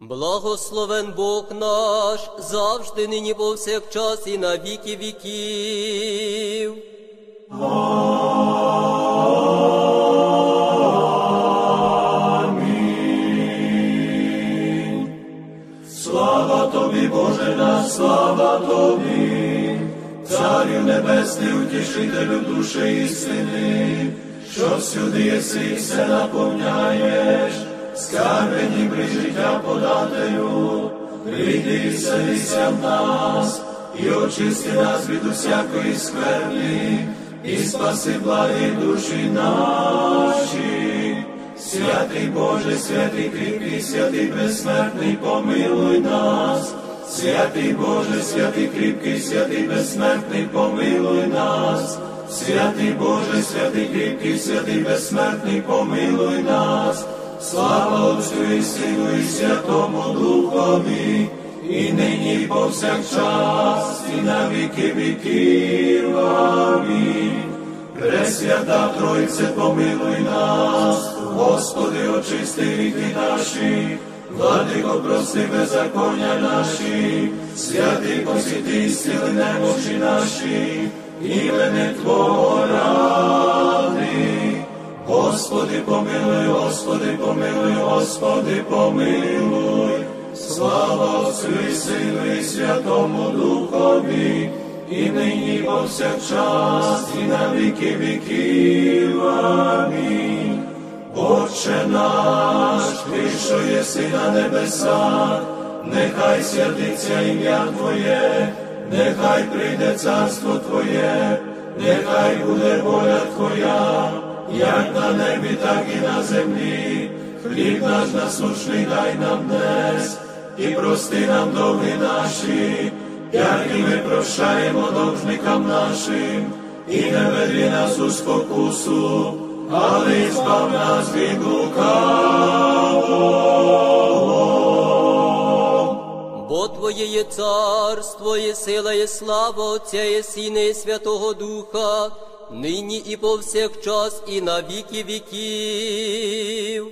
Благословен Бог наш, завжди нині повсякчас і на віки віків. Слава тобі, Боже наш, слава тобі, Царю Небесний, утішителю душі істини, що всюди єси і все наповняєш, скарбені при життя подателю, прийди і вселися в нас, і очисти нас від усякої скверни, і спаси благі душі наші. Святий Боже, святий кріпкий, святий безсмертний, помилуй нас. Святий Боже, святий кріпкий, святий безсмертний, помилуй нас. Святий Боже, святий кріпкий, святий безсмертний, помилуй нас. Слава Отцю і Сину, і Святому Духові, і нині, повсякчас, і на віки віків. Амінь. Пресвята Тройце, помилуй нас, Господи, очисти віки наші, владико, прости беззаконня наші, святий посвяти, зціли немочі наші, імени Твого ради. Господи, помилуй, Господи, помилуй, Господи, помилуй, слава Отцю і Сину і Святому Духові, і нині, і повсякчас, і на віки віків. Амінь. Отче наш, ти, що єси на небесах, нехай святиться ім'я Твоє, нехай прийде царство Твоє, нехай буде воля Твоя, як на небі, так і на землі. Хліб наш насушний дай нам днес, і прости нам довги наші, як і ми прощаємо должникам нашим, і не веди нас у спокусу, але і збав нас від лукавого. Бо Твоє є царство, є сила, є слава Отця, є Сина, і Святого Духа, нині і повсякчас, і на віки віків.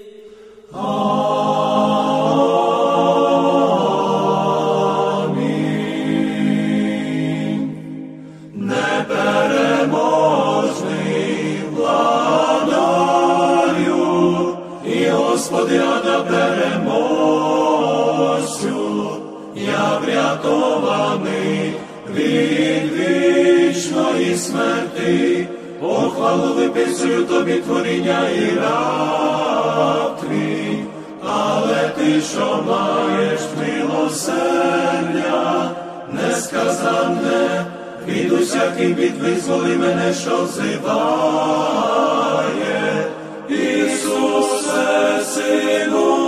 Непереможний владарю, і Господи, ада я врятований від вічної смерти, похвалу виписую тобі творіння і раб твій, але ти, що маєш милосердя, несказанне, від усяких бід визволи мене, що взиває. Ісусе, Сину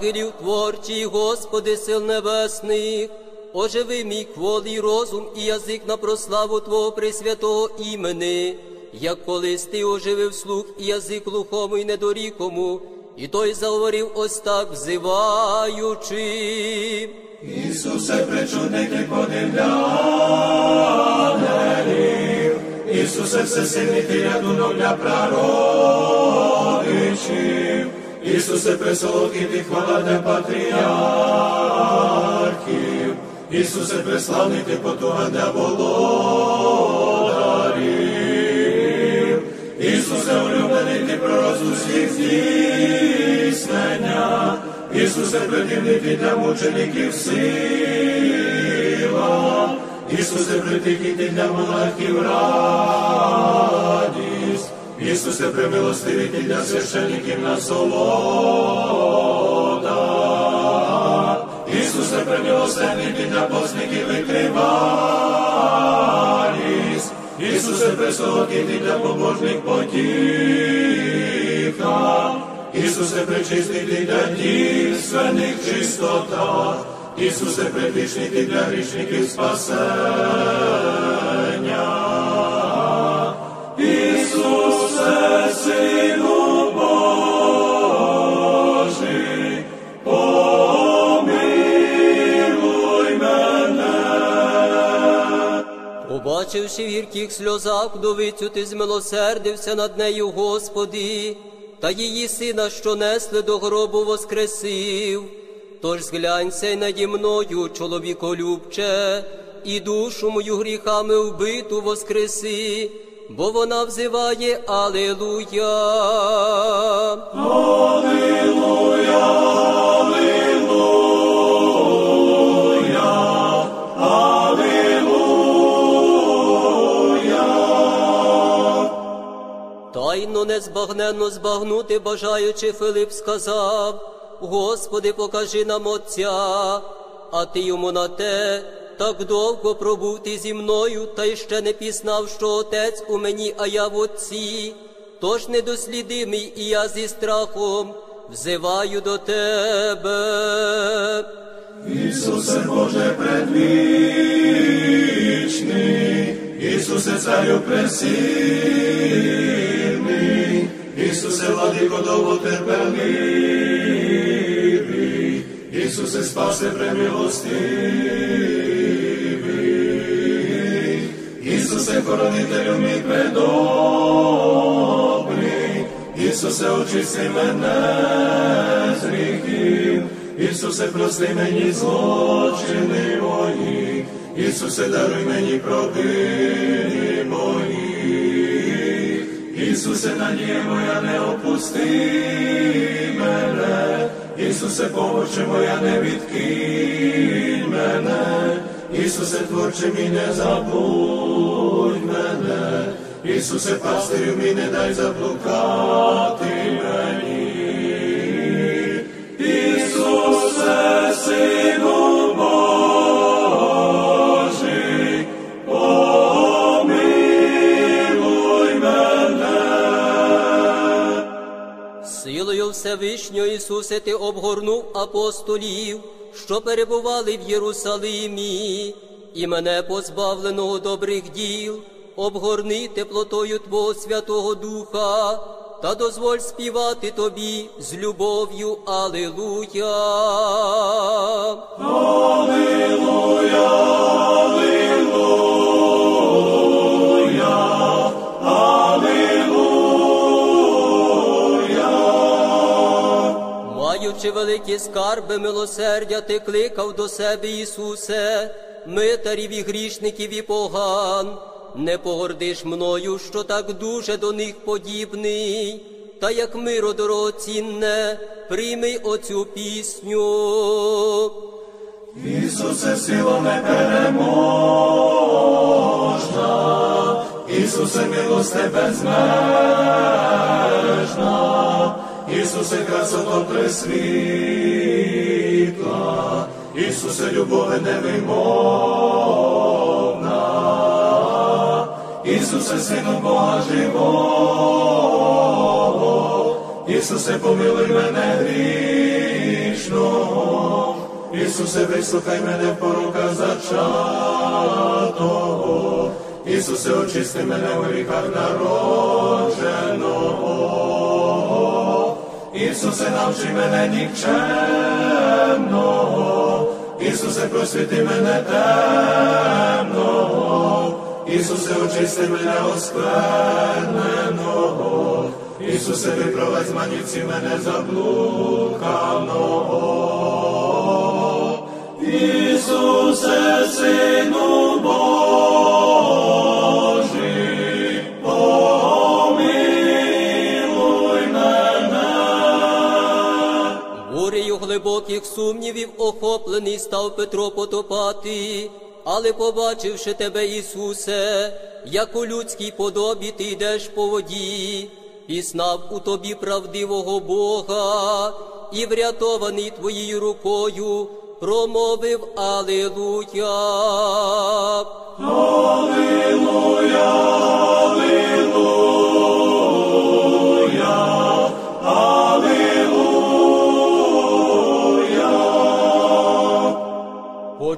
Ангелів творчий, Господи, сил небесних, оживи мій кволий розум і язик на прославу Твого пресвятого імени, як колись ти оживив слух і язик глухому і недорікому, і той заговорив ось так, взиваючи. Ісусе, причудник і подивлянерів, Ісусе, всесильний ти рятунок для прародичів, Ісусе, пресолодкий ти хвала для патріархів, Ісусе, преславний ти потуга для володарів, Ісусе, улюблений ти пророк з усіх здійснення, Ісусе, придивний ти для мучеників сила, Ісусе, притихий ти для монархів радість, Ісусе, примилостивий ти для священників насолода, Ісусе, примилостивий ти для постників викривалість, Ісусе, присолодкий ти для побожних потіха, Ісусе, пречистий ти для дівственних чистота, Ісусе, предвічний ти для грішників спасення. Побачивши в гірких сльозах вдовицю, ти змилосердився над нею, Господи, та її сина, що несли до гробу, воскресив. Тож зглянься й наді мною, чоловіколюбче, і душу мою гріхами вбиту воскреси, бо вона взиває Алилуя. Тайно незбагненно збагнути, бажаючи Филип сказав, Господи, покажи нам Отця, а ти йому на те, так довго пробув ти зі мною, та й ще не пізнав, що Отець у мені, а я в Отці. Тож недослідимий і я зі страхом взиваю до тебе. Ісусе Боже предвічний, Ісусе Царю пресильний, Isuse, vladiko domo te miri, Isuse, spase premilostivi. Isuse, koronitelju mi predobri, Isuse, očisti me nezrihim, Isuse, prosti meni zločini moji, Isuse, daruj meni propini. Isuse na njemu ja ne opusti mene, Isuse pomoće moja ne bitki mene, Isuse tvorče mi ne zabuj mene, Isuse pastirju mi ne daj zablukati meni. Силою Всевишнього Ісусе, ти обгорнув апостолів, що перебували в Єрусалимі, і мене позбавленого добрих діл, обгорни теплотою Твого Святого Духа, та дозволь співати Тобі з любов'ю. Алилуя. Маючи великі скарби милосердя, ти кликав до себе, Ісусе, митарів і грішників і поган, не погордиш мною, що так дуже до них подібний, та як миро дорогоцінне, прийми оцю пісню. Ісусе, сила непереможна, Ісусе, милость тебе безмежна, Ісусе, красота пресвітла, Ісусе, любове невимовна, Ісусе, Сину Бога живого, Ісусе, помилуй мене грішного, Ісусе, вислухай мене в пороках зачатого, Ісусе, очисти мене в гріхах народженого, Ісусе, навчи мене нікчемного, Ісусе, просвіти мене темного, Ісусе, очисти мене оскверненого, Ісусе, випровадь манівці мене заблуканого. Ісусе, Сину Божий, глибоких сумнівів охоплений став Петро потопати, але побачивши тебе, Ісусе, як у людській подобі ти йдеш по воді, пізнав у тобі правдивого Бога і врятований твоєю рукою, промовив Алилуя.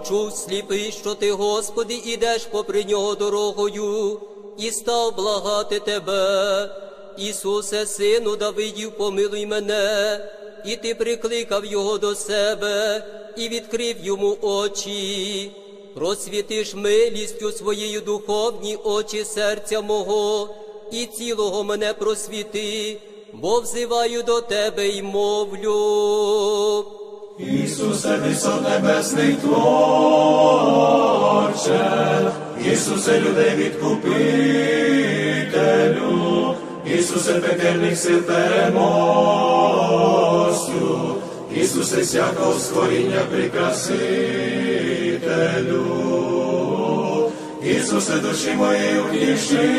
Почув сліпий, що ти, Господи, ідеш попри нього дорогою, і став благати тебе. Ісусе, сину Давидів, помилуй мене, і ти прикликав його до себе і відкрив йому очі. просвітиш милістю своєю духовні очі серця мого, і цілого мене просвіти, бо взиваю до тебе й мовлю. Ісусе, висок небесний Творче, Ісусе, людей відкупителю, Ісусе, пекельних сил переможцю, Ісусе, всякого створіння прикрасителю, Ісусе, душі моєї утішителю,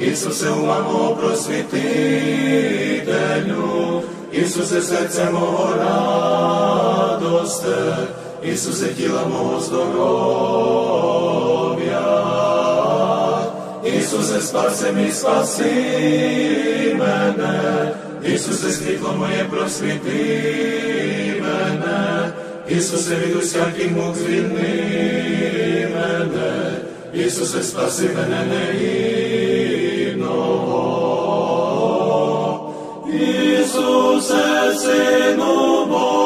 Ісусе, ума мого просвітителю, Ісусе, серце мого радосте, Ісусе, тіла мого здоров'я, Ісусе, спаси мій, спаси мене, Ісусе, світло моє просвіти мене, Ісусе, від усяких мук звільни мене, Ісусе, спаси мене негідного. Ісусе, Сину Божий,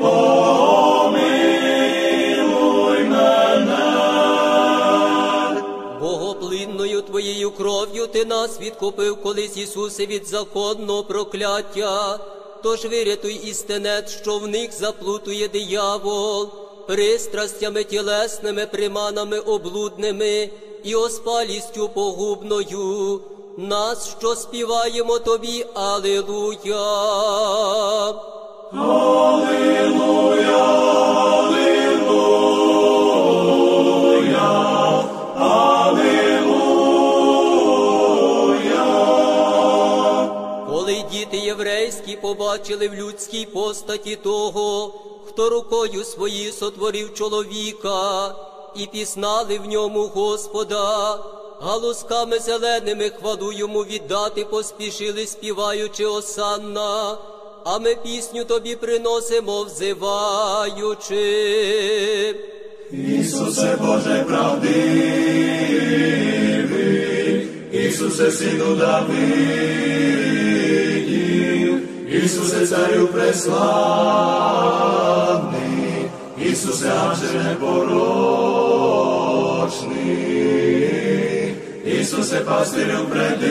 помилуй мене. Богоплинною твоєю кров'ю ти нас відкупив колись, Ісусе, від законного прокляття. Тож вирятуй істинет, що в них заплутує диявол, пристрастями тілесними, приманами облудними і оспалістю погубною. Нас, що співаємо тобі, Алилуя. Аллилуйя, Аллилуйя, Аллилуйя. Коли діти єврейські побачили в людській постаті того, хто рукою своєю сотворив чоловіка, і пізнали в ньому Господа, галузками зеленими хвалу йому віддати поспішили, співаючи осанна, а ми пісню тобі приносимо, взиваючи. Ісусе Боже правдивий, Ісусе Сину Давидів, Ісусе Царю преславний, Ісусе Ангел непорочний, Ісусе пастирю предивний,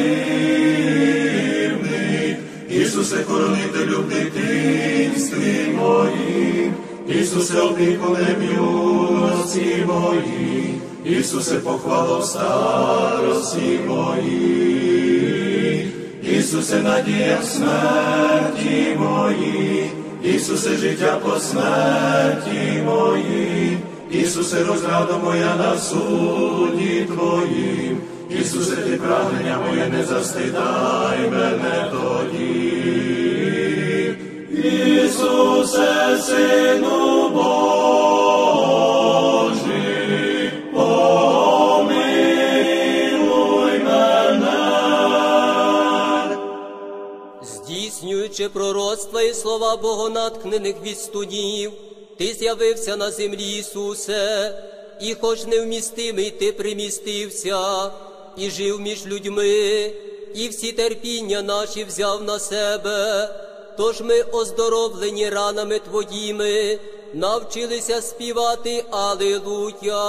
Ісусе хоронителю в дитинстві моїм, Ісусе опікунем юності мої, Ісусе похвало в старості мої, Ісусе надія в смерті мої, Ісусе життя по смерті мої, Ісусе розрада моя на суді Твоїм, Ісусе, ти прагнення моє, не застидай мене тоді. Ісусе, Сину Божий. Здійснюючи пророцтва і слова богонатхнених відстудів, ти з'явився на землі, Ісусе, і хоч невмістимий ти примістився, і жив між людьми, і всі терпіння наші взяв на себе. Тож ми, оздоровлені ранами Твоїми, навчилися співати Алилуя.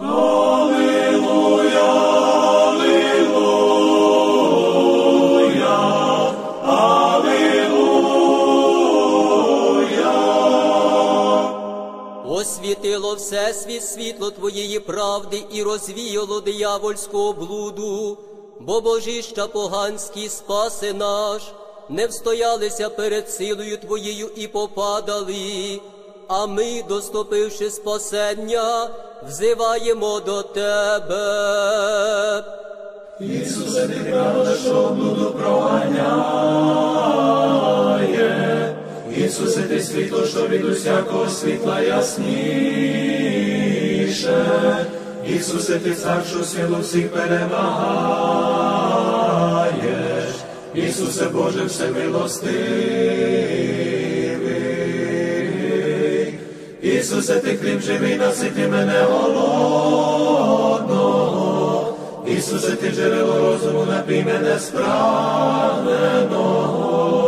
Аллилуйя, Освітило всесвіт світло Твоєї правди і розвіяло диявольську облуду, бо божища поганські спаси наш, не встоялися перед силою Твоєю і попадали, а ми, доступивши спасення, взиваємо до Тебе. Ісусе, ти правда, що блуду проганяє. Ісусе, ти світло, що від усякого світла ясніше. Ісусе, ти цар, силу всіх перемагаєш. Ісусе, Боже, всемилостивий. Ісусе, ти хліб живий, насити мене голодного. Ісусе, ти джерело розуму, напій мене спрагненого.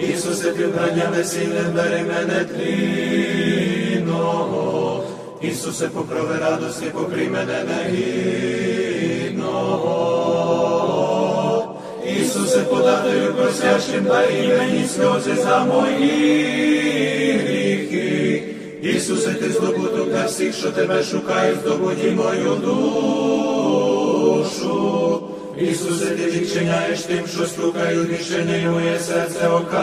Ісусе, ти вбрання весільне, бери мене тлінного. Ісусе, покрови радості, покрий мене негідного. Ісусе, подателю просящим, дай мені сльози за мої гріхи. Ісусе, ти здобуток для всіх, що тебе шукають, здобуді мою душу. Ісусе, ти відчиняєш тим, що стукають, відчини моє серце окаяне.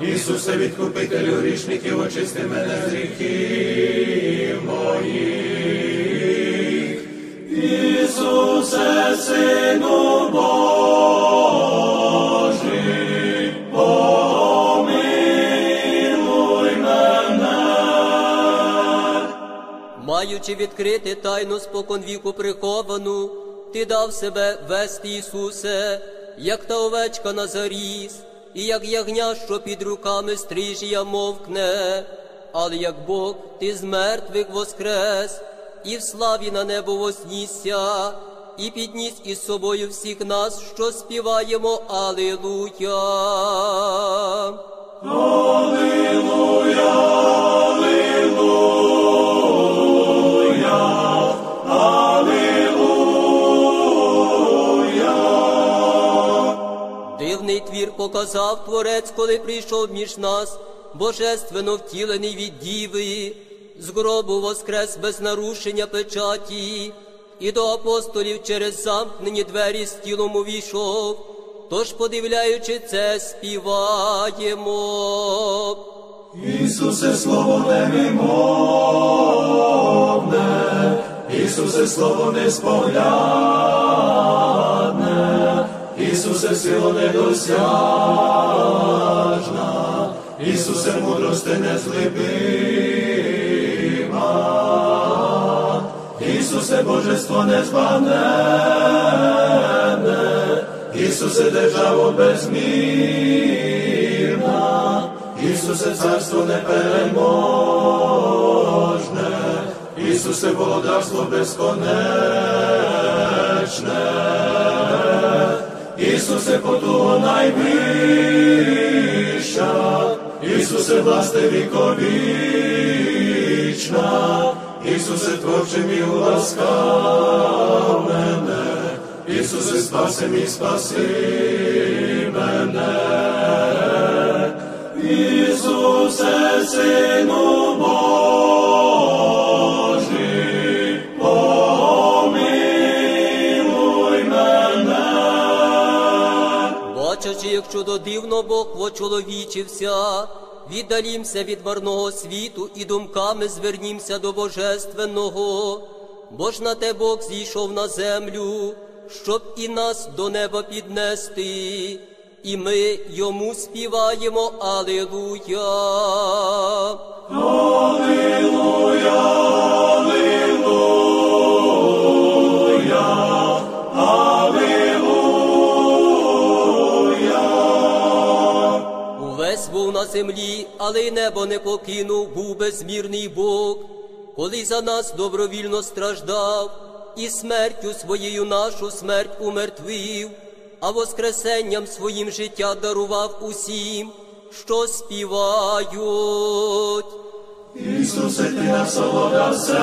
Ісусе, відкупителю грішників, очисти мене з гріхів моїх. Ісусе, Сину Божий, Маючи відкрити тайну спокон віку приховану, ти дав себе вести, Ісусе, як та овечка на заріз, і як ягня, що під руками стрижія мовкне, але як Бог, ти з мертвих воскрес, і в славі на небо вознісся, і підніс із собою всіх нас, що співаємо Алилуя. Показав Творець, коли прийшов між нас, божественно втілений від діви, з гробу воскрес без нарушення печаті, і до апостолів через замкнені двері з тілом увійшов. Тож, подивляючи це, співаємо. Ісусе, слово невимовне, Ісусе, слово несповлядне, Isuse silo nedosjažna, Isuse mudroste te Isuse božestvo nezbanene, Isuse državo bezmirna, Isuse carstvo neperemožne, Isuse volodarstvo beskonečne, Isuse potuo najbliža, Isuse vlasteviko vična, Isuse tvorče mi ulaska mene, Isuse spase mi, spasi mene. Isuse, Sinu Bože, Бачачи, як чудо дивно Бог вочоловічився, віддалімся від марного світу і думками звернімся до Божественного, бо ж на те Бог зійшов на землю, щоб і нас до неба піднести, і ми йому співаємо Алилуя. Увесь був на землі, але й небо не покинув, був безмірний Бог, коли за нас добровільно страждав, і смертю своєю нашу смерть умертвив, а воскресенням своїм життя дарував усім, що співають. Ісусе, ти насолода серця,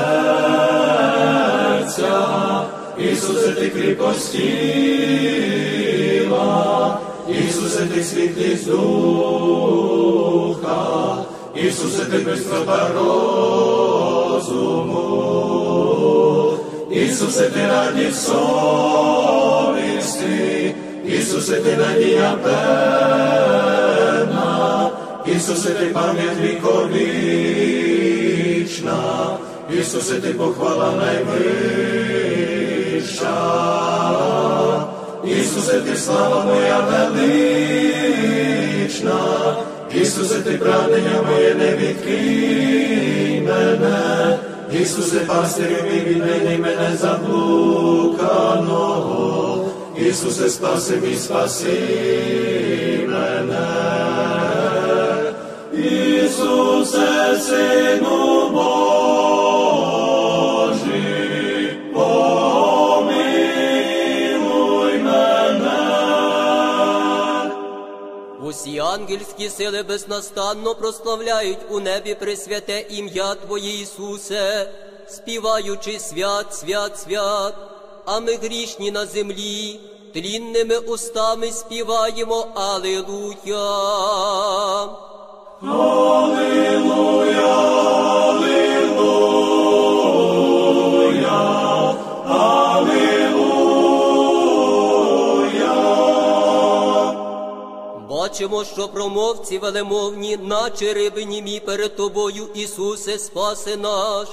Ісусе, ти кріпость тіла, Ісусе, ти світлість духа, Ісусе, ти бистрота розуму, Ісусе, ти радість совісти, Ісусе, ти надія певна, Ісусе, ти пам'ять віковічна, Ісусе, ти похвала найвища, Ісусе, ти слава моя велична, Ісусе, ти прагнення моє не відкинь мене, Ісусе, пастирю мій відмени мене заблуканого, Ісусе, спаси мій, спаси мене. Ісусе, Сину ангельські сили безнастанно прославляють у небі пресвяте ім'я Твоє Ісусе, співаючи свят, свят, свят, а ми грішні на землі, тлінними устами співаємо Алилуя. Бачимо, що промовці велемовні, наче риби німі перед тобою, Ісусе, спаси наш,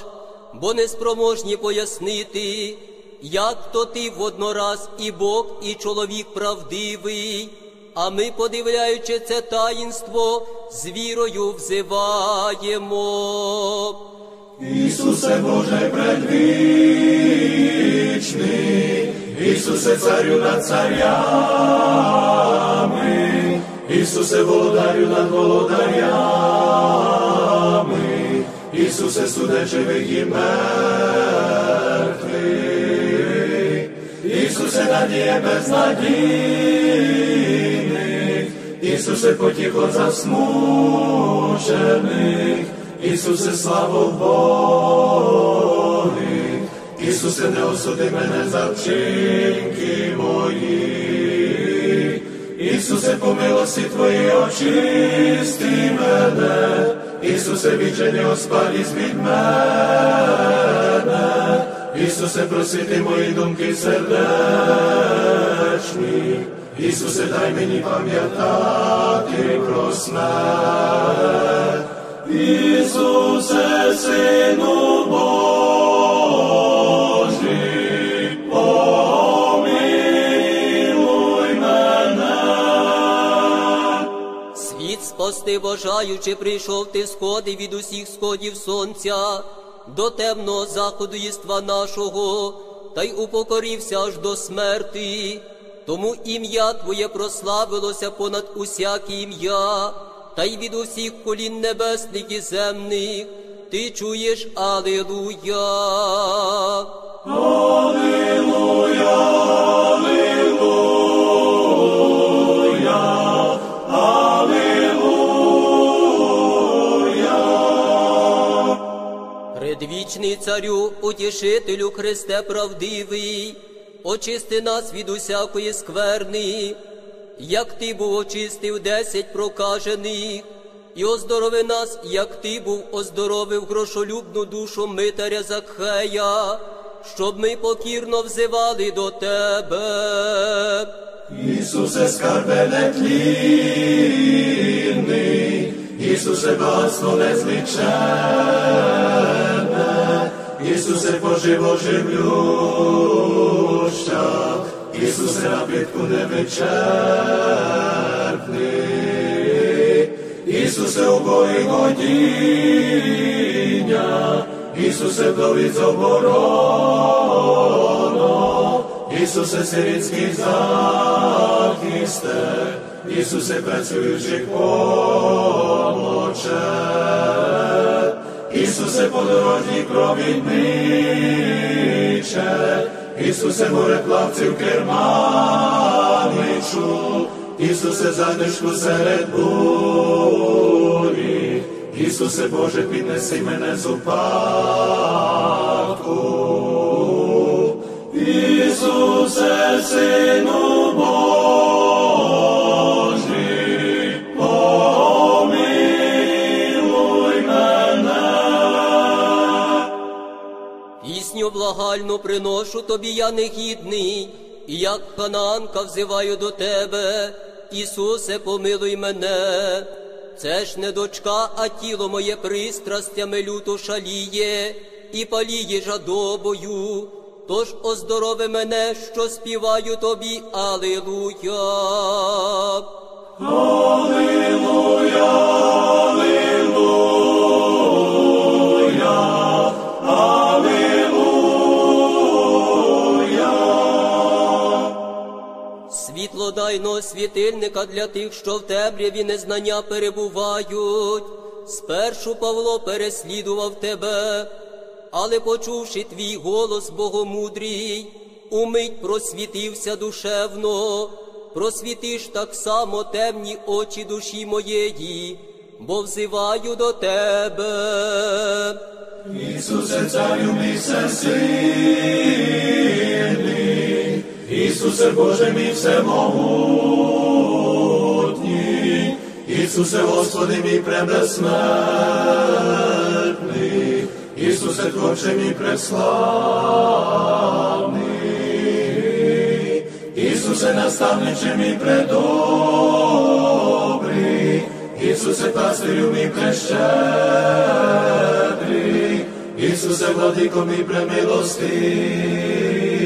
бо неспроможні пояснити, як то ти воднораз і Бог, і чоловік правдивий, а ми, подивляючи це таїнство, з вірою взиваємо. Ісусе Боже предвічний, Ісусе царю над царями, Ісусе володарю над володарями, Ісусе суде живих і мертвих, Ісусе надія безнадійних, Ісусе потіхо засмучених, Ісусе славу Богих, Ісусе, не осуди мене за вчинки мої, Ісусе, по милості Твої очисти мене, Ісусе, віджені оспалість від мене, Ісусе, просити мої думки сердечні, Ісусе, дай мені пам'ятати про смерть. Ісусе, Сину Божий, Спасти бажаючи, прийшов ти сходи від усіх сходів сонця, до темного заходу єства нашого, та й упокорився аж до смерти. Тому ім'я Твоє прославилося понад усяке ім'я, та й від усіх колін небесних і земних. Ти чуєш, Алилуя. Предвічний царю, утішителю Христе правдивий, очисти нас від усякої скверни, як ти був очистив десять прокажених, і оздорови нас, як ти був оздоровив грошолюбну душу митаря Закхея, щоб ми покірно взивали до тебе. Ісусе, скарбе нетлінний, Ісусе, багатство незліченне, Ісусе, поживо живлюща, Ісусе, напитку невичерпний, Ісусе, убої годіння, Ісусе, вдовіць оборона, Ісусе, сирітський захисте, Ісусе, працюючих помоче, Ісусе, подорожній провідниче, Ісусе, мореплавців керманичу, Ісусе, задишку серед бурі, Ісусе, Боже, піднеси мене з упадку. Ісусе, Сину Божий, Пісню благальну приношу тобі, я негідний, і як хананка взиваю до тебе, Ісусе, помилуй мене. Це ж не дочка, а тіло моє пристрастями люто шаліє і паліє жадобою. Тож оздорови мене, що співаю тобі, Алилуя. Аллилуйя, Світлодайного світильника для тих, що в темряві незнання перебувають. Спершу Павло переслідував тебе, але почувши твій голос богомудрій, умить просвітився душевно, просвітиш так само темні очі душі моєї, бо взиваю до тебе. Ісусе, царю мій всесильний, Isuse Bože mi všemohutní, Isuse Gospodi mi prebesmetni, Isuse Tvoče mi preslavni, Isuse nastavniče mi predobri, Isuse pastirju mi prešedrý, Isuse vladiko mi premilostý,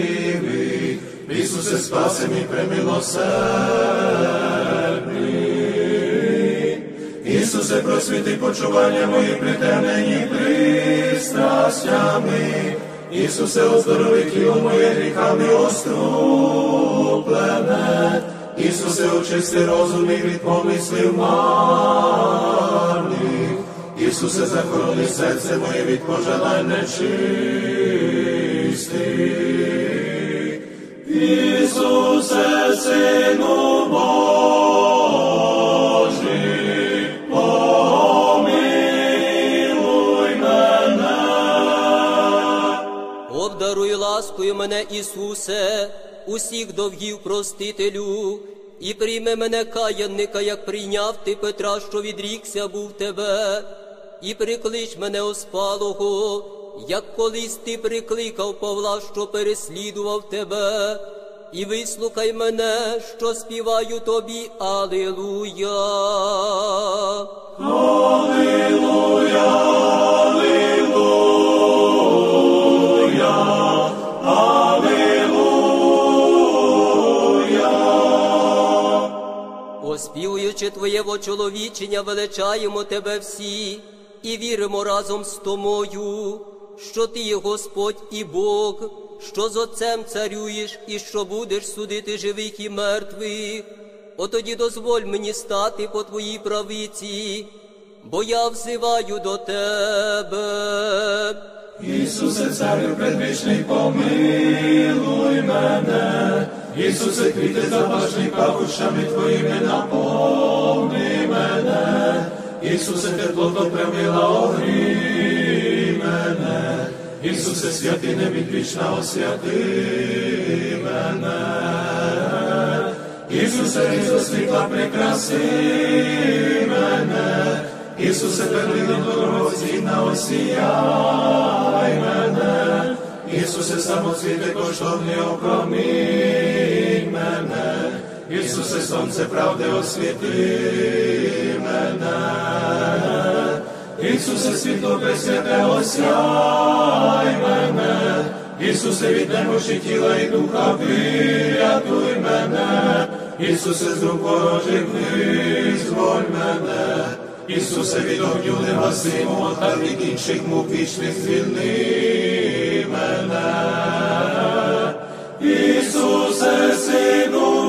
Ісусе, спаси мій премилосердний, Ісусе, просвіти почування мої притемнені пристрастями, Ісусе, оздорови тіло моє гріхами оструплене, Ісусе, очисти розум мій від помислів марних, Ісусе, захорони серце моє від пожелань нечистих. Ісусе, Сину Божий, помилуй мене. Обдаруй ласкою мене, Ісусе, усіх довгів простителю, і прийми мене каянника, як прийняв ти Петра, що відрікся був тебе, і приклич мене оспалого, як колись ти прикликав Павла, що переслідував тебе, і вислухай мене, що співаю тобі, Алилуя. Оспівуючи Твоє вочоловічення, величаємо Тебе всі і віримо разом з Томою, що Ти є Господь і Бог, що з Отцем царюєш і що будеш судити живих і мертвих. Отоді дозволь мені стати по Твоїй правиці, бо я взиваю до Тебе. Ісусе, царю предвічний, помилуй мене. Ісусе, квіти запашні пахощами Твоїми наповни мене. Ісусе, теплото премила огрій мене. Ісусе, святине відвічна освяти мене. Ісусе, різо світла прикраси мене. Ісусе, перлина дорогоцінна осіяй мене. Ісусе, самоцвіте коштовний опромінь мене. Ісусе, сонце правди освіти мене. Ісусе, світло пресвяте осяй мене. Ісусе, від немощі тіла і духа врятуй мене. Ісусе, з рук ворожих визволь мене. Ісусе, від огню негасимого та від інших мук вічних звільни мене. Ісусе, Сину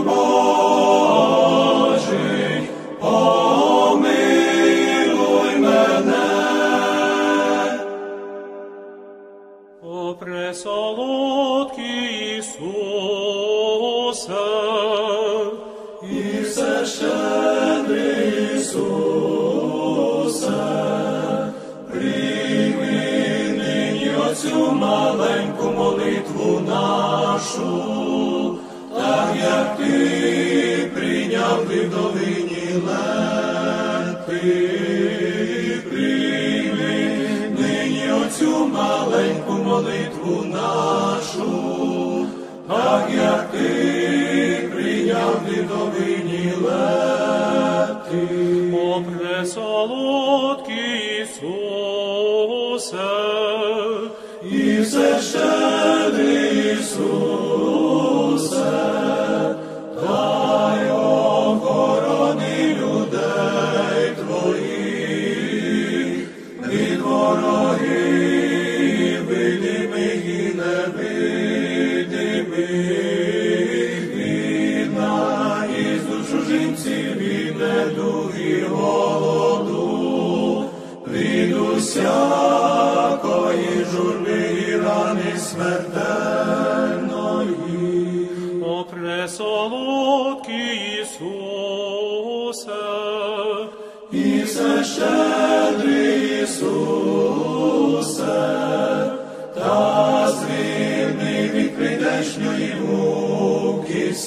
Прийми нині оцю маленьку молитву нашу, так як ти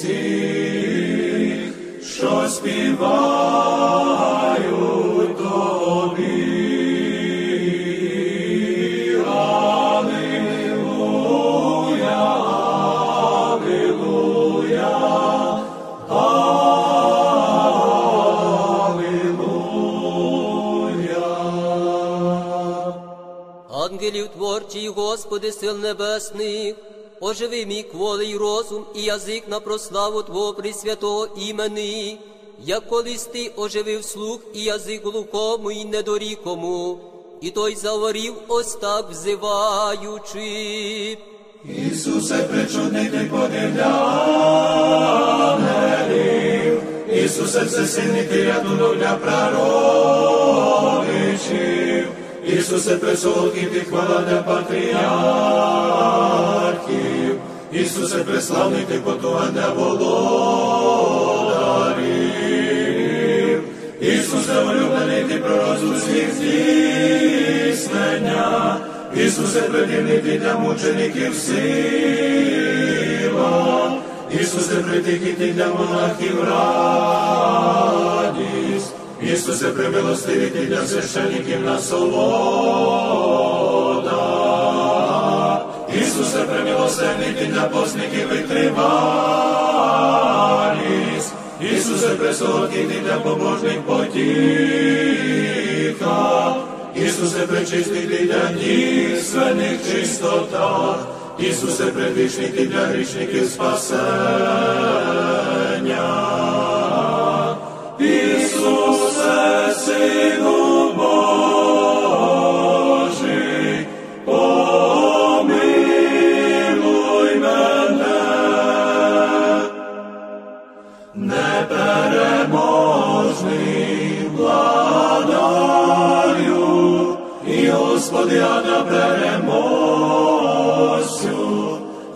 всіх, що співають оживи мій кволий розум і язик на прославу Твого Пресвятого імени, як колись ти оживив слух і язик глухому і недорікому, і той заворів ось так взиваючи. Ісусе, причудний ти подивлянелів, Ісусе, всесильний ти рятунок для прародичів, Ісусе, присолодкий ти хвала для патріархів, Ісусе, преславний ти потуга для володарів, Ісусе, улюблений ти пророк усіх здійснення, Ісусе, придивний ти для мучеників сила, Ісусе, притихий ти для монахів радість, Ісусе, примилостивий ти для священників насолода, Ісусе, примилосердний ти для постників витривалість, Ісусе, присолодкий ти для побожних потіха, Ісусе, пречистий ти для дійсних чистота, Ісусе, предвічний ти для грішників спасення. Ісусе, Непереможний владаю, і Господи, я на переможцю,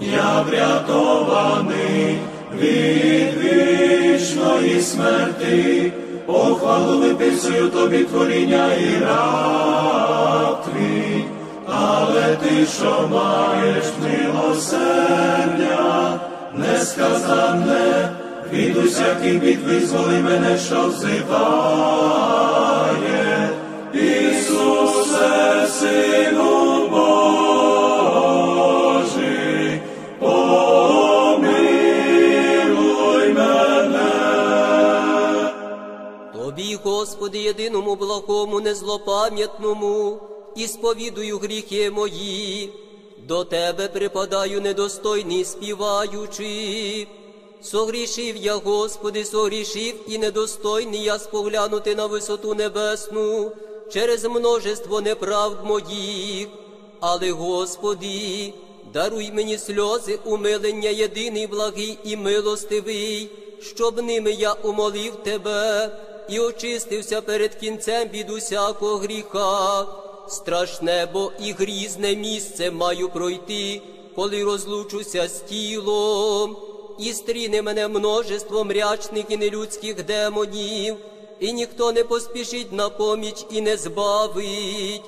я врятований від вічної смерти, похвалу виписую тобі творіння і раб твій, але ти, що маєш милосердя, несказанне, від усяких бід визволи мене, що взиває. Ісусе, Сину Господи, єдиному благому, незлопам'ятному, і сповідую гріхи мої, до Тебе припадаю недостойний співаючи. Согрішив я, Господи, согрішив і недостойний я споглянути на висоту небесну через множество неправд моїх. Але, Господи, даруй мені сльози умилення єдиний, благий і милостивий, щоб ними я умолив Тебе і очистився перед кінцем від усякого гріха. Страшне, бо і грізне місце маю пройти, коли розлучуся з тілом, і стріне мене множество мрячних і нелюдських демонів, і ніхто не поспішить на поміч і не збавить.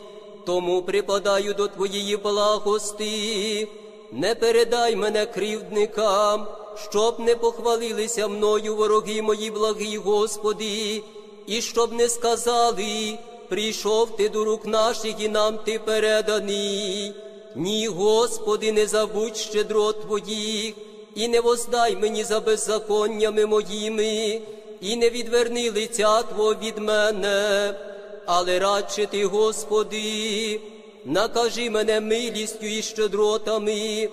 Тому припадаю до Твоєї благости, не передай мене кривдникам, щоб не похвалилися мною вороги мої благі, Господи, і щоб не сказали, прийшов ти до рук наших і нам ти переданий. Ні, Господи, не забудь щедро Твоїх, і не воздай мені за беззаконнями моїми, і не відверни лиця Твого від мене, але радше ти, Господи, накажи мене милістю і щедротами,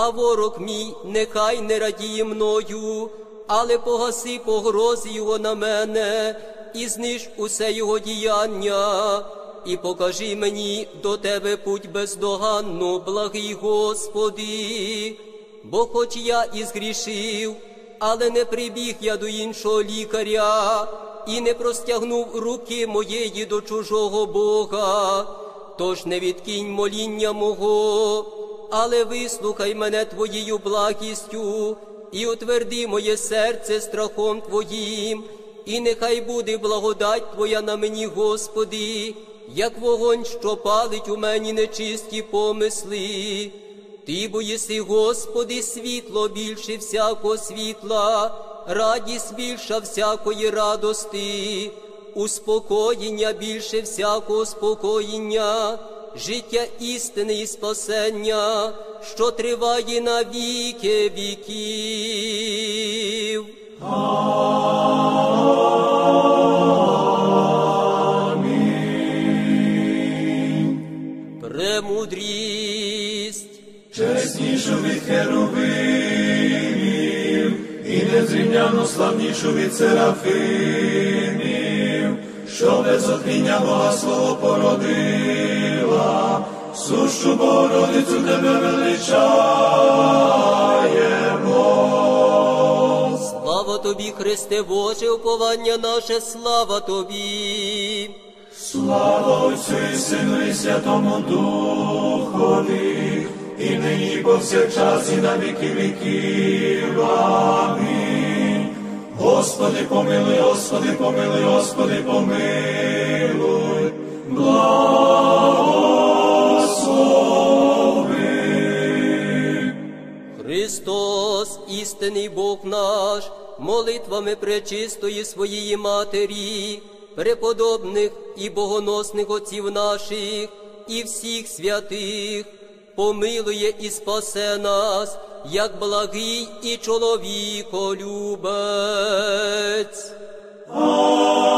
а ворог мій нехай не радіє мною, але погаси погрози його на мене і зниж усе його діяння. І покажи мені до тебе путь бездоганну, благий Господи, бо хоч я і згрішив, але не прибіг я до іншого лікаря і не простягнув руки моєї до чужого Бога, тож не відкинь моління мого, але вислухай мене Твоєю благістю і утверди моє серце страхом Твоїм, і нехай буде благодать Твоя на мені, Господи, як вогонь, що палить у мені нечисті помисли. Ти бо єси, Господи, світло більше всякого світла, радість більша всякої радости, успокоєння більше всякого спокоєння, життя істини і спасення, що триває на віки віків. Премудрість. чеснішу від херовимів, і незрівняно славнішу від серафимів, що без отміння Бога Слово породила, сущу Богородицю тебе величаємо. Слава тобі, Христе Боже, уповання наше, слава тобі. Слава Отцю і Сину і Святому Духові, і нині і повсякчас, і на віки віків. Амінь. Господи, помилуй, Господи, помилуй, Господи, помилуй. Благослови. Христос, істинний Бог наш, молитвами пречистої своєї Матері, преподобних і богоносних отців наших, і всіх святих, помилує і спасе нас, як благий і чоловіколюбець. любець.